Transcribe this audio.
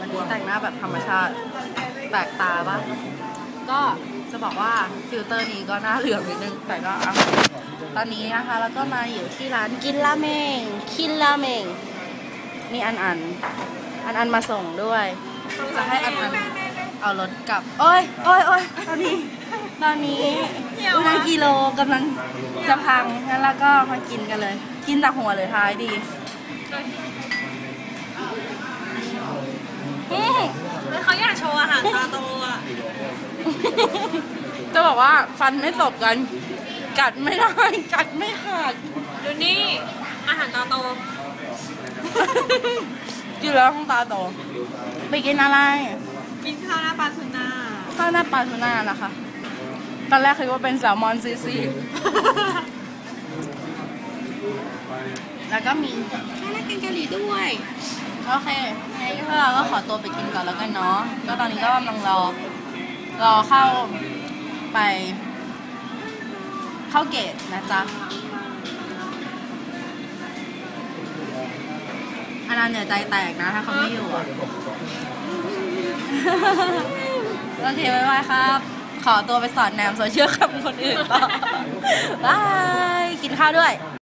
วันนี้แต่งหน้าแบบธรรมชาติแปลกตาปะก็จะบอกว่าฟิลเตอร์นี้ก็หน้าเหลืองนิดนึง แต่ก็เอาตอนนี้นะคะ แล้วก็มาอยู่ที่ร้านกินราเมงคินราเมงมีอันอัน อันอันมาส่งด้วย จะให้อันอันเอารถกลับ โอ้ยโอ้ยโอ้ยตอนนี้ ตอนนี้อุณากิโลกำลังจะพังงั้นแล้วก็มากินกันเลย กินแต่หัวหรือท้ายดี โตอะจะบอกว่าฟันไม่สบกัน กัดไม่ได้ กัดไม่ขาดดูนี่อาหารตาโตกินแล้วต้องตาโตไปกินอะไร กินข้าวหน้าปลาทูน่าข้าวหน้าปลาทูน่านะคะ ตอนแรกคิดว่าเป็นแซลมอนซีซีแล้วก็มีข้าวหน้าแกงกะหรี่ด้วย โอเคงั้นก็เราก็ขอตัวไปกินก่อนแล้วกันเนาะ ก็ตอนนี้ก็กำลังรอ รอเข้าไป เข้าเกตนะจ๊ะอันนั้นเนี่ยใจแตกนะ ถ้าเขาไม่อยู่อะโอเคบ๊ายบายครับ ขอตัวไปสอนแนมโซเชียลกับคนอื่นต่อบาย กินข้าวด้วย